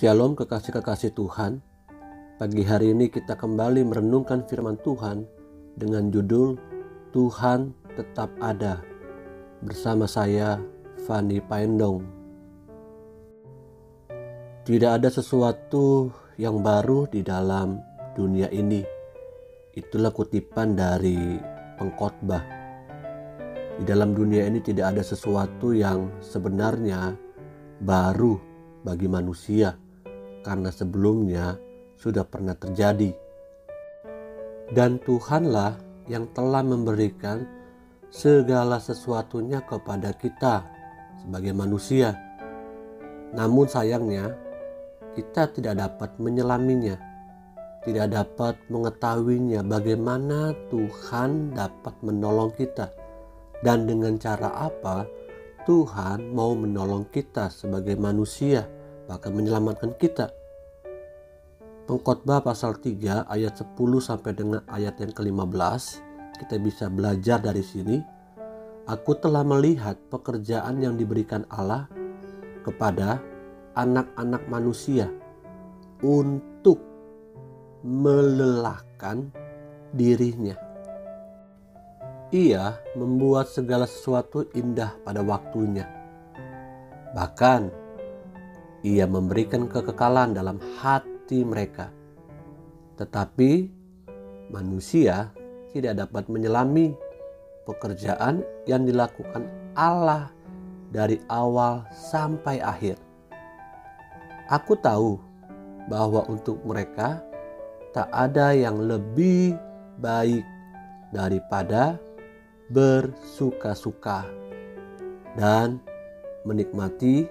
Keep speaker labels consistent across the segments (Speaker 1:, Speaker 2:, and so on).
Speaker 1: Shalom kekasih-kekasih Tuhan. Pagi hari ini kita kembali merenungkan firman Tuhan dengan judul Tuhan tetap ada. Bersama saya Fani Paendong. Tidak ada sesuatu yang baru di dalam dunia ini. Itulah kutipan dari pengkhotbah. Di dalam dunia ini tidak ada sesuatu yang sebenarnya baru bagi manusia karena sebelumnya sudah pernah terjadi. Dan Tuhanlah yang telah memberikan segala sesuatunya kepada kita sebagai manusia. Namun sayangnya kita tidak dapat menyelaminya. Tidak dapat mengetahuinya bagaimana Tuhan dapat menolong kita dan dengan cara apa Tuhan mau menolong kita sebagai manusia, bahkan menyelamatkan kita. Pengkhotbah pasal 3 ayat 10 sampai dengan ayat yang ke-15, kita bisa belajar dari sini. Aku telah melihat pekerjaan yang diberikan Allah kepada anak-anak manusia untuk melelahkan dirinya ia membuat segala sesuatu indah pada waktunya. Bahkan, ia memberikan kekekalan dalam hati mereka. Tetapi, manusia tidak dapat menyelami pekerjaan yang dilakukan Allah dari awal sampai akhir. Aku tahu bahwa untuk mereka tak ada yang lebih baik daripada bersuka-suka dan menikmati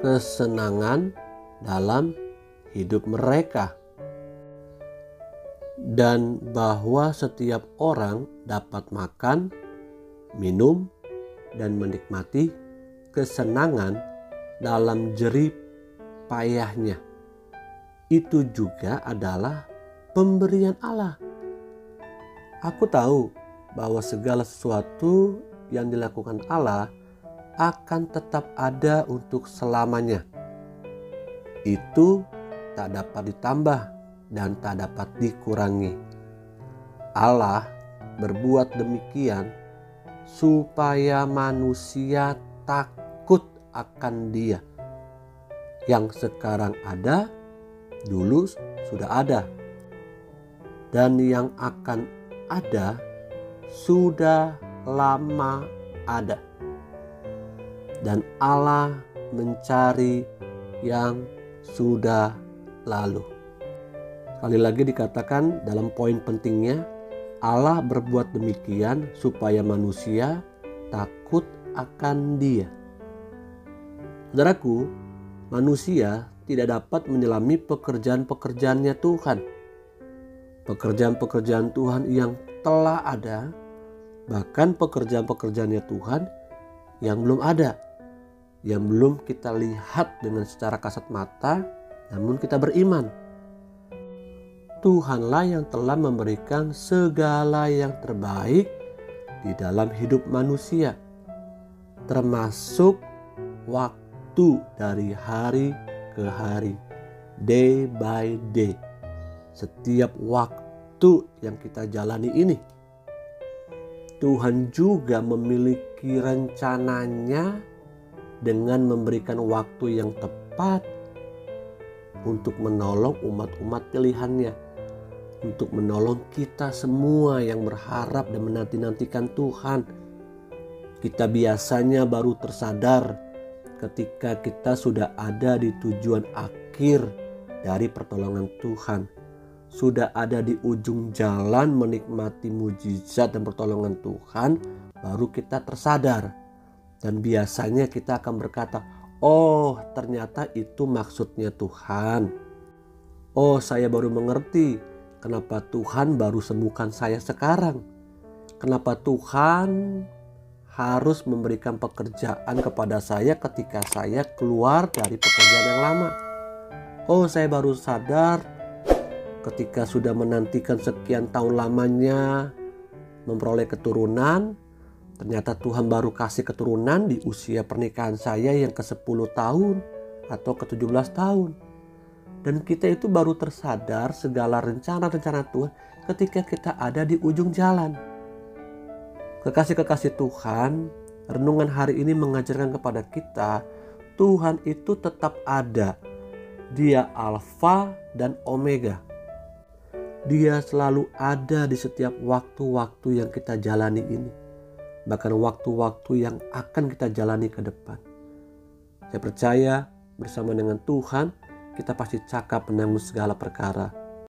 Speaker 1: kesenangan dalam hidup mereka, dan bahwa setiap orang dapat makan, minum, dan menikmati kesenangan dalam jerih payahnya. Itu juga adalah pemberian Allah. Aku tahu bahwa segala sesuatu yang dilakukan Allah akan tetap ada untuk selamanya. Itu tak dapat ditambah dan tak dapat dikurangi. Allah berbuat demikian supaya manusia takut akan Dia yang sekarang ada, dulu sudah ada, dan yang akan ada sudah lama ada. Dan Allah mencari yang sudah lalu. Sekali lagi dikatakan dalam poin pentingnya, Allah berbuat demikian supaya manusia takut akan dia. Saudaraku, manusia tidak dapat menyelami pekerjaan-pekerjaannya Tuhan. Pekerjaan-pekerjaan Tuhan yang telah ada, bahkan pekerjaan-pekerjaannya Tuhan yang belum ada, yang belum kita lihat dengan secara kasat mata, namun kita beriman. Tuhanlah yang telah memberikan segala yang terbaik di dalam hidup manusia, termasuk waktu dari hari ke hari, day by day. Setiap waktu yang kita jalani ini. Tuhan juga memiliki rencananya dengan memberikan waktu yang tepat untuk menolong umat-umat pilihannya. Untuk menolong kita semua yang berharap dan menanti-nantikan Tuhan. Kita biasanya baru tersadar ketika kita sudah ada di tujuan akhir dari pertolongan Tuhan sudah ada di ujung jalan menikmati mujizat dan pertolongan Tuhan, baru kita tersadar. Dan biasanya kita akan berkata, "Oh, ternyata itu maksudnya Tuhan." Oh, saya baru mengerti kenapa Tuhan baru sembuhkan saya sekarang. Kenapa Tuhan harus memberikan pekerjaan kepada saya ketika saya keluar dari pekerjaan yang lama. Oh, saya baru sadar ketika sudah menantikan sekian tahun lamanya memperoleh keturunan, ternyata Tuhan baru kasih keturunan di usia pernikahan saya yang ke-10 tahun atau ke-17 tahun. Dan kita itu baru tersadar segala rencana-rencana Tuhan ketika kita ada di ujung jalan. Kekasih-kekasih Tuhan, renungan hari ini mengajarkan kepada kita Tuhan itu tetap ada. Dia Alfa dan Omega. Dia selalu ada di setiap waktu-waktu yang kita jalani ini. Bahkan waktu-waktu yang akan kita jalani ke depan. Saya percaya bersama dengan Tuhan kita pasti cakap menanggung segala perkara